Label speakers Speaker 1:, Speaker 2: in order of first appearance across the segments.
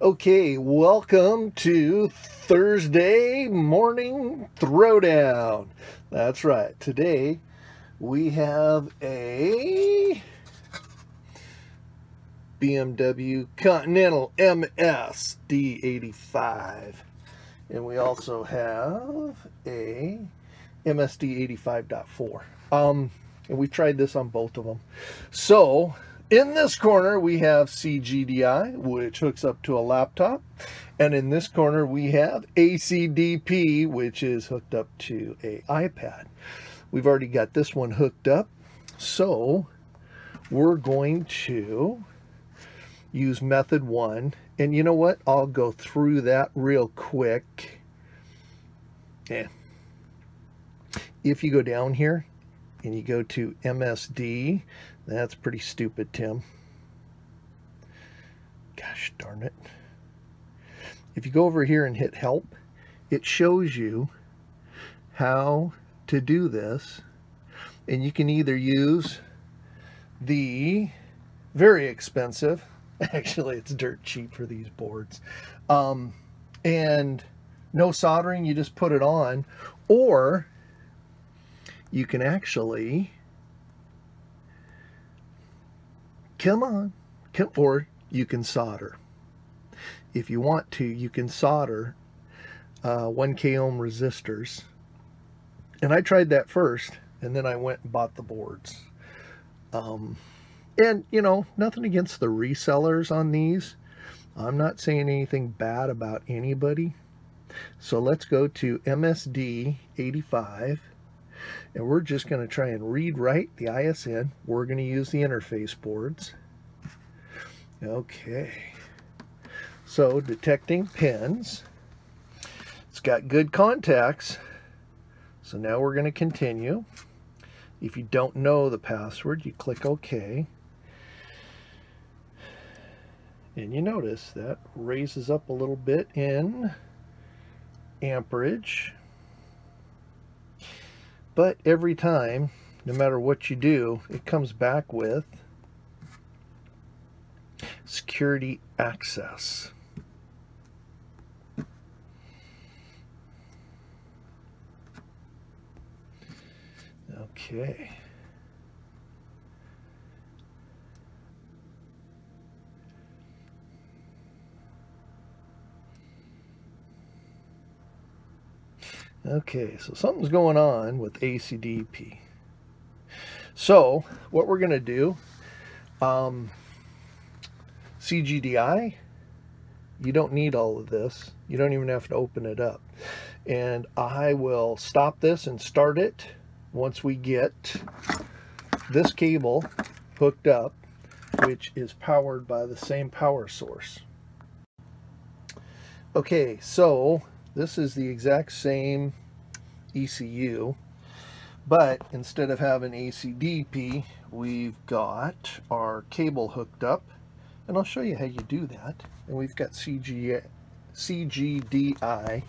Speaker 1: Okay, welcome to Thursday morning throwdown. That's right. Today we have a BMW Continental MS D85. And we also have a MSD 85.4. Um, and we tried this on both of them. So in this corner, we have CGDI, which hooks up to a laptop. And in this corner, we have ACDP, which is hooked up to a iPad. We've already got this one hooked up. So we're going to use method one. And you know what? I'll go through that real quick. Yeah. If you go down here and you go to MSD, that's pretty stupid, Tim. Gosh darn it. If you go over here and hit help, it shows you how to do this. And you can either use the very expensive, actually it's dirt cheap for these boards, um, and no soldering, you just put it on, or you can actually come on, come, or you can solder. If you want to, you can solder uh, 1k ohm resistors. And I tried that first, and then I went and bought the boards. Um, and, you know, nothing against the resellers on these. I'm not saying anything bad about anybody. So let's go to MSD 85 and we're just going to try and read write the ISN. We're going to use the interface boards. Okay. So detecting pins. It's got good contacts. So now we're going to continue. If you don't know the password, you click OK. And you notice that raises up a little bit in amperage. But every time, no matter what you do, it comes back with security access. Okay. Okay, so something's going on with ACDP. So what we're going to do, um, CGDI, you don't need all of this. You don't even have to open it up. And I will stop this and start it once we get this cable hooked up, which is powered by the same power source. Okay, so this is the exact same ECU, but instead of having ACDP, we've got our cable hooked up, and I'll show you how you do that. And we've got CG, CGDI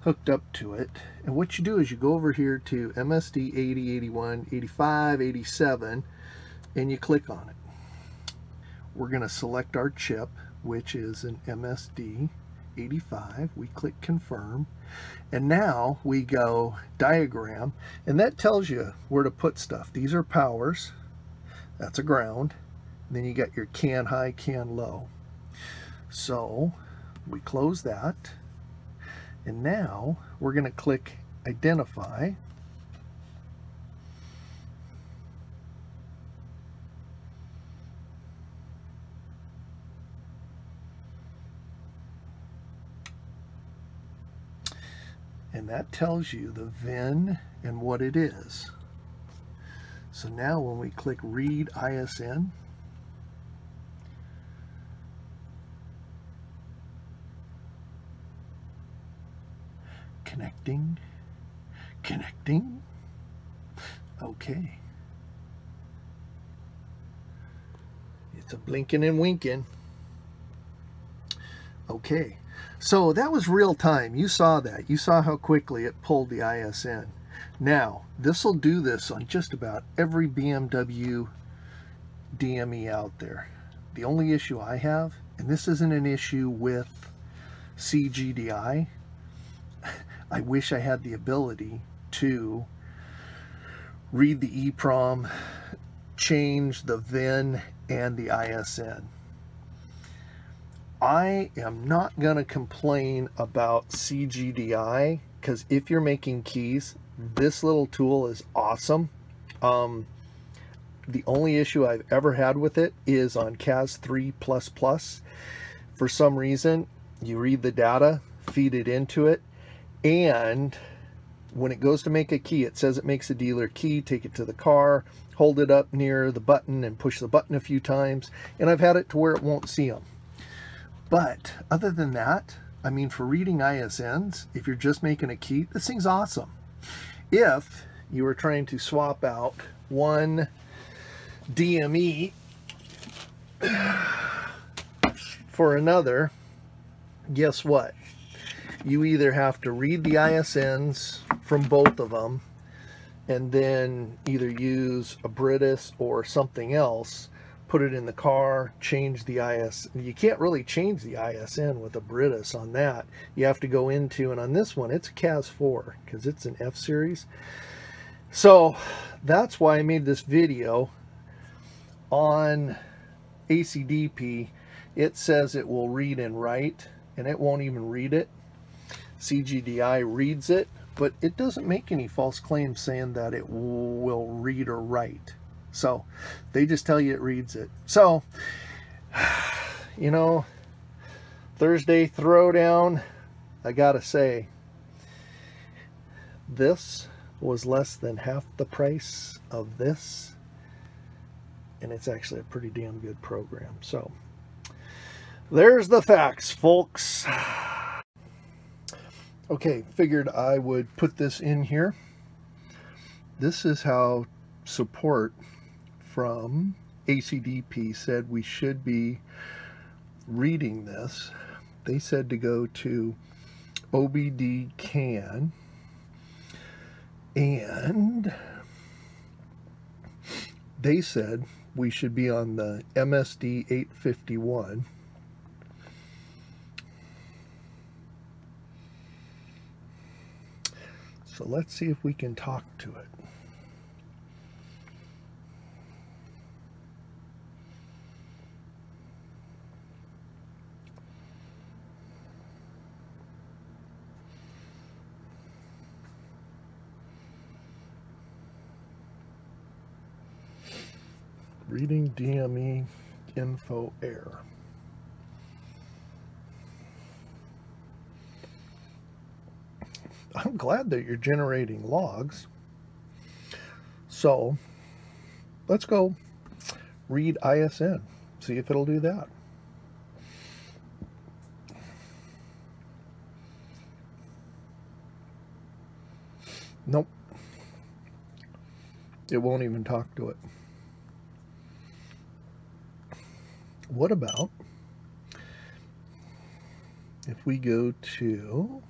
Speaker 1: hooked up to it. And what you do is you go over here to MSD 80, 81, 85, 87, and you click on it. We're going to select our chip, which is an MSD 85. We click confirm. And now we go diagram. And that tells you where to put stuff. These are powers. That's a ground. And then you got your CAN high, CAN low. So we close that. And now we're going to click identify. And that tells you the VIN and what it is. So now when we click read ISN, connecting, connecting, okay. It's a blinking and winking. Okay, so that was real time. You saw that. You saw how quickly it pulled the ISN. Now, this will do this on just about every BMW DME out there. The only issue I have and this isn't an issue with CGDI, I wish I had the ability to read the EEPROM, change the VIN and the ISN. I am not going to complain about CGDI because if you're making keys, this little tool is awesome. Um, the only issue I've ever had with it is on CAS 3++. For some reason, you read the data, feed it into it, and when it goes to make a key, it says it makes a dealer key, take it to the car, hold it up near the button and push the button a few times, and I've had it to where it won't see them. But other than that, I mean, for reading ISNs, if you're just making a key, this thing's awesome. If you were trying to swap out one DME for another, guess what? You either have to read the ISNs from both of them and then either use a Britus or something else, put it in the car, change the IS. You can't really change the ISN with a Britus on that. You have to go into, and on this one, it's a CAS 4 because it's an F series. So that's why I made this video on ACDP. It says it will read and write, and it won't even read it. CGDI reads it, but it doesn't make any false claims saying that it will read or write. So they just tell you it reads it. So, you know, Thursday throwdown, I gotta say, this was less than half the price of this. And it's actually a pretty damn good program. So, there's the facts, folks. Okay, figured I would put this in here. This is how support from ACDP said we should be reading this. They said to go to OBD CAN and they said we should be on the MSD 851 So let's see if we can talk to it. Reading DME info error. I'm glad that you're generating logs. So let's go read ISN, see if it'll do that. Nope. It won't even talk to it. What about if we go to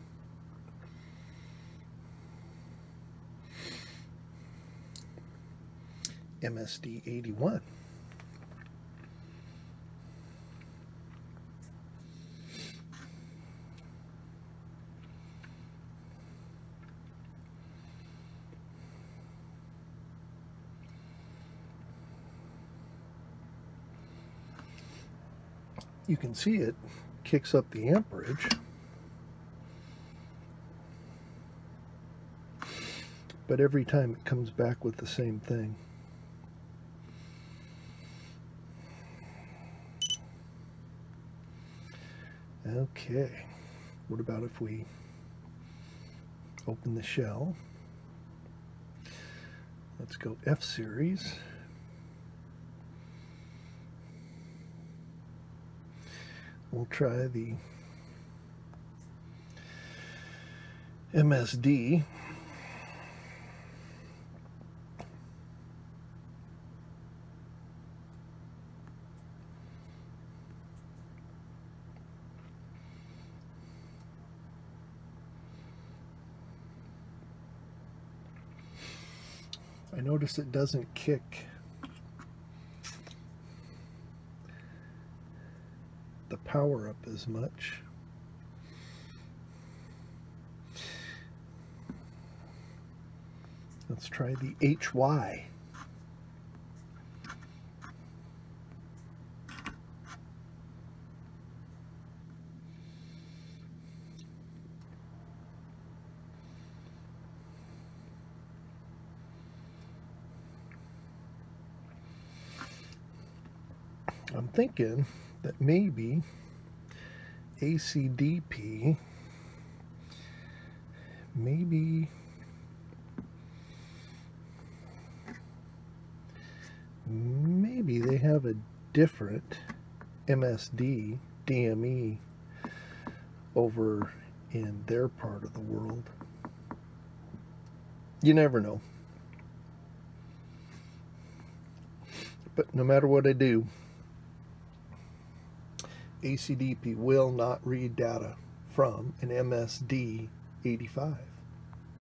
Speaker 1: MSD 81. You can see it kicks up the amperage. But every time it comes back with the same thing. Okay, what about if we open the shell? Let's go F series. We'll try the MSD. I notice it doesn't kick power up as much. Let's try the HY. I'm thinking that maybe ACDP, maybe maybe they have a different MSD DME over in their part of the world. You never know. But no matter what I do, ACDP will not read data from an MSD 85.